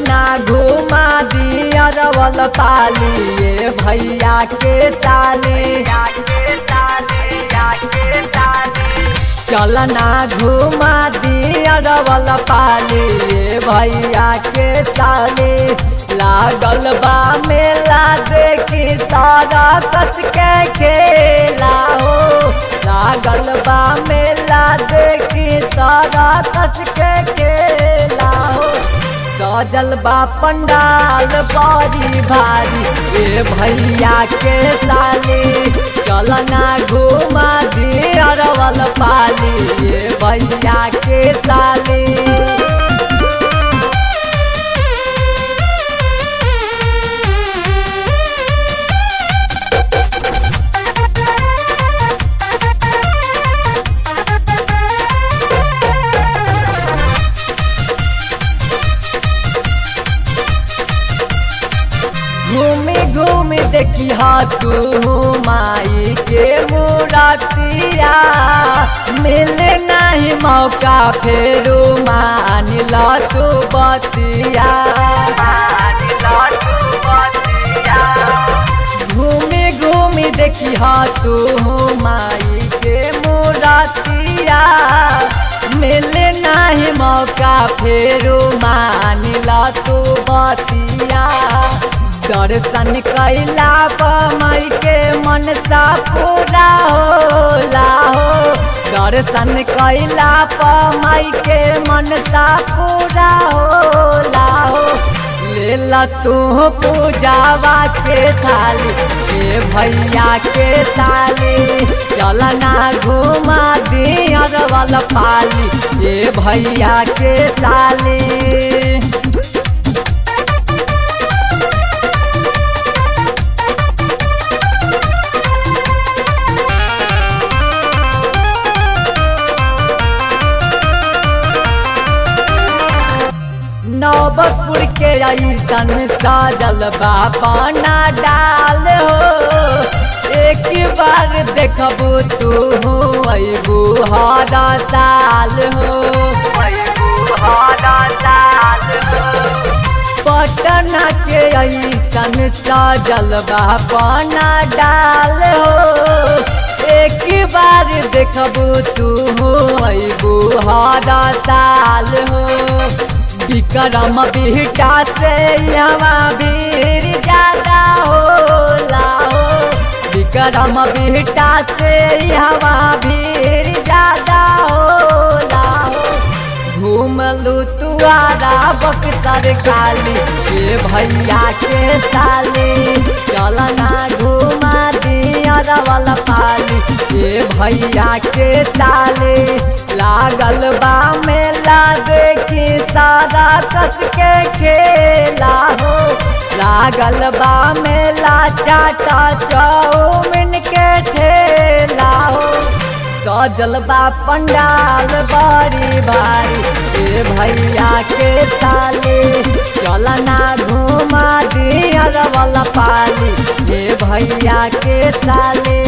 चलना घुमा दिया, रवल पाली ये भैया के साली। चलना घुमा दिया, रवल पाली ये भैया के साली। लागल बा मेला देखी, सारा कस के खेला हो। लागल बा मेला देखी, सारा कस के खेला हो। सजल बा पंडाल बड़ी भारी ए भैया के साली, चलना घुमा दी अरवल पाली। ए भैया घूमी घूमी देखी तू माई के मुरतिया। मिले नहीं मौका, फेरू मान लो तू बतिया। घूमी घूमी देखी तू माई के मुरतिया। मिले नहीं मौका, फेरू मान लो तू बतिया। दर्शन कैला माई के मनसा पूरा होला हो। दर्शन कैला माई के मनसा पूरा होला हो। लेला तू पूजावा के थाली, ए भैया के साली, चलना घुमा दी अरवल पाली, ए भैया के साली। ऐसन साजल बाबा ना डाल हो। एक बार देखबू तू अबू हरा साल हो। पटना के ऐसन साजल बाबा डाल हो। एक बार देखबू तू अबू हरा साल हो। विक्रम बिहटा से यहाँ भीड़ ज़्यादा होला हो विक्रम बिहटा से यहाँ भीड़ ज़्यादा होला हो घूमलू तुआरा बक्सर काली के भैया के साली। चलना घुमा दिया वाला पाली ये भैया के साली। लागल बा कस के खेला हो। लागल बा मेला, चाटा चौमिन के ठेला हो। सजल बा पंडाल बड़ी भारी ए भैया के साली। चलना घुमा दिया वाला पाली, ए भैया के साली।